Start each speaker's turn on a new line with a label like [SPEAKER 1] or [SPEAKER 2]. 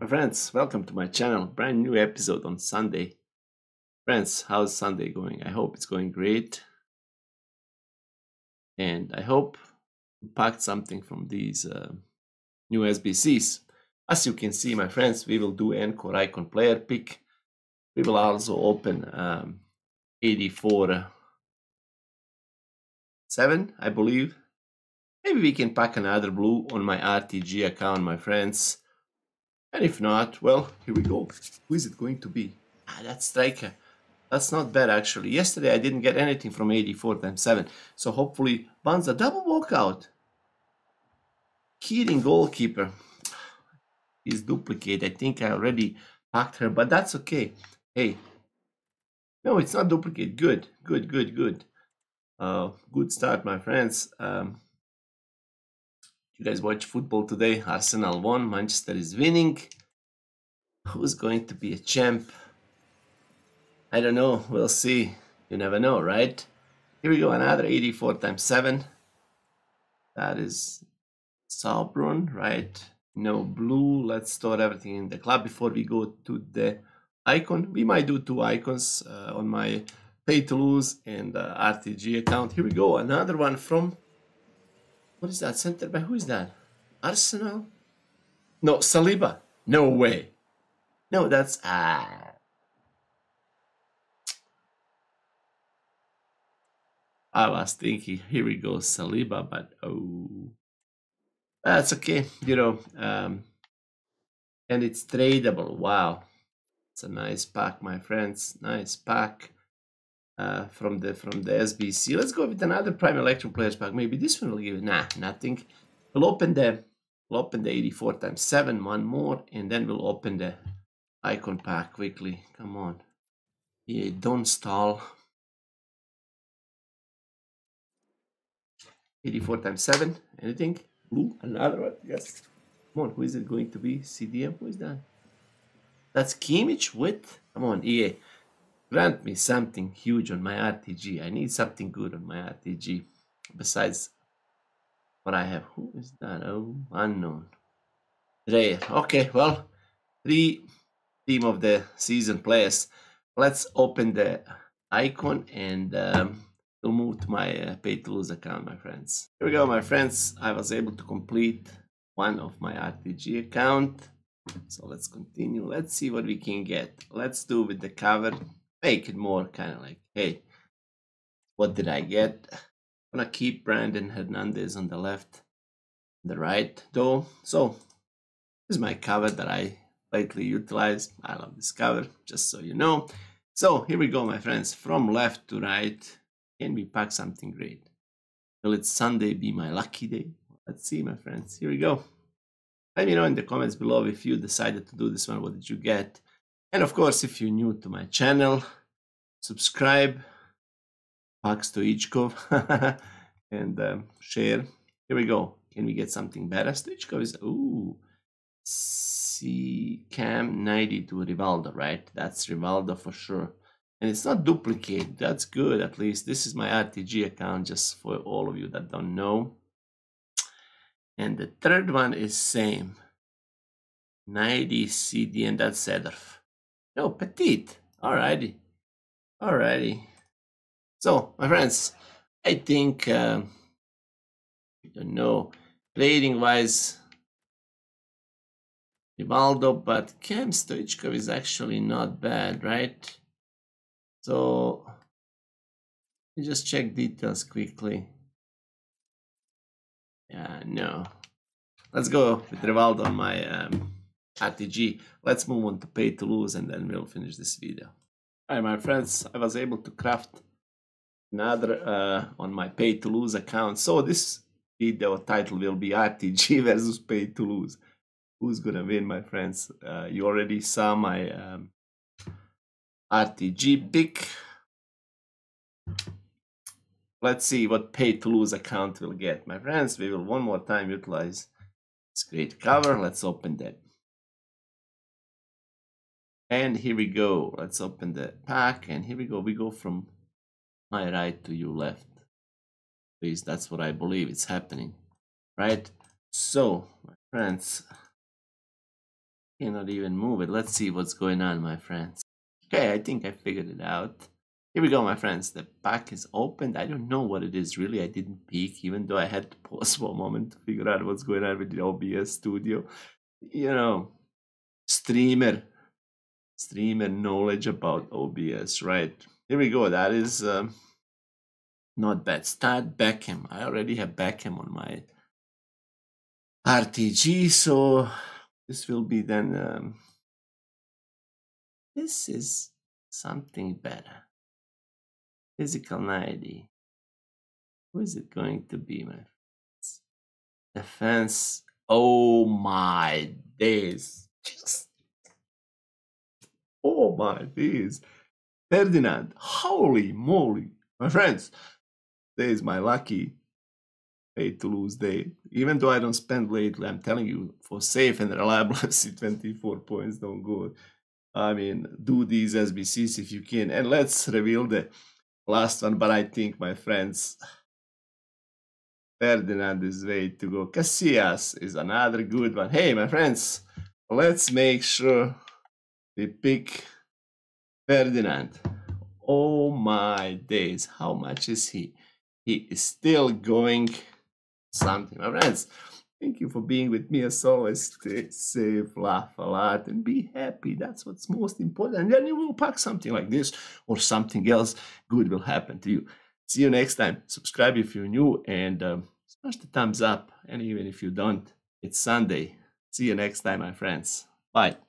[SPEAKER 1] My friends, welcome to my channel. Brand new episode on Sunday. Friends, how's Sunday going? I hope it's going great. And I hope you packed something from these uh, new SBCs. As you can see, my friends, we will do Encore Icon player pick. We will also open um, 84 7, I believe. Maybe we can pack another blue on my RTG account, my friends. And if not, well, here we go. Who is it going to be? Ah, that's striker. That's not bad, actually. Yesterday, I didn't get anything from 84 times 7. So hopefully, Banza double walkout. Keating goalkeeper. is duplicate. I think I already packed her, but that's okay. Hey. No, it's not duplicate. Good, good, good, good. Uh, good start, my friends. Um, you guys watch football today? Arsenal won. Manchester is winning. Who's going to be a champ? I don't know. We'll see. You never know, right? Here we go. Another 84 times 7. That is Saubrun, right? No blue. Let's store everything in the club before we go to the icon. We might do two icons uh, on my pay to lose and uh, RTG account. Here we go. Another one from what is that? Center by who is that? Arsenal? No, Saliba. No way. No, that's ah. I was thinking, here we go, Saliba, but oh, that's okay, you know. Um, and it's tradable. Wow, it's a nice pack, my friends. Nice pack uh, from the from the SBC. Let's go with another Prime Electrum Players pack. Maybe this one will give nah nothing. We'll open the we'll open the 84 times 7, one more, and then we'll open the icon pack quickly. Come on. Yeah, don't stall. 84 times 7. Anything? Blue? Another one? Yes. Come on, who is it going to be? CDM? Who is that? That's Kimmich with? Come on, EA. Grant me something huge on my RTG. I need something good on my RTG besides what I have. Who is that? Oh, unknown. Rare. Okay, well, three team of the season players. Let's open the icon and um, we'll move to my uh, pay to lose account, my friends. Here we go, my friends. I was able to complete one of my RTG account. So let's continue. Let's see what we can get. Let's do with the cover make it more kind of like, hey, what did I get? I'm gonna keep Brandon Hernandez on the left, the right though. So this is my cover that I lately utilized. I love this cover, just so you know. So here we go, my friends, from left to right. Can we pack something great? Will it Sunday be my lucky day? Let's see, my friends. Here we go. Let me know in the comments below if you decided to do this one. What did you get? And of course, if you're new to my channel, subscribe, Pax Stoichkov, and um, share. Here we go. Can we get something better? Stoichkov is, ooh, C Cam 92 Rivaldo, right? That's Rivaldo for sure. And it's not duplicate. That's good, at least. This is my RTG account, just for all of you that don't know. And the third one is same. 90 CD, and that's. No, Petit. Alrighty. Alrighty. So, my friends, I think, uh, I don't know, rating wise, Rivaldo, but Cam Stoichkov is actually not bad, right? So, just check details quickly. Yeah, no. Let's go with Rivaldo on my um, RTG. Let's move on to pay to lose and then we'll finish this video. Hi my friends, I was able to craft another uh, on my pay to lose account. So this video title will be RTG versus pay to lose. Who's gonna win my friends? Uh, you already saw my um, RTG pick. Let's see what pay to lose account will get. My friends, we will one more time utilize this great cover. Let's open that and here we go. Let's open the pack. And here we go. We go from my right to your left. Please, that's what I believe is happening. Right? So, my friends, Cannot even move it. Let's see what's going on, my friends. Okay, I think I figured it out. Here we go, my friends. The pack is opened. I don't know what it is really. I didn't peek, even though I had to pause for a moment to figure out what's going on with the OBS studio. You know, streamer, streamer knowledge about OBS, right? Here we go. That is um, not bad. Start Beckham. I already have Beckham on my RTG, so this will be then. Um, this is something better. Physical 90. Who is it going to be, my friends? Defense. Oh my days. Just. Oh my days. Ferdinand. Holy moly. My friends, today is my lucky day to lose day. Even though I don't spend lately, I'm telling you, for safe and reliable FC 24 points don't go. I mean, do these SBCs if you can. And let's reveal the last one, but I think, my friends, Ferdinand is way to go. Casillas is another good one. Hey, my friends, let's make sure we pick Ferdinand. Oh my days, how much is he? He is still going something. My friends, thank you for being with me as always. Stay safe, laugh a lot, and be happy. That's what's most important. And then you will pack something like this or something else good will happen to you. See you next time. Subscribe if you're new and um, smash the thumbs up. And even if you don't, it's Sunday. See you next time, my friends. Bye.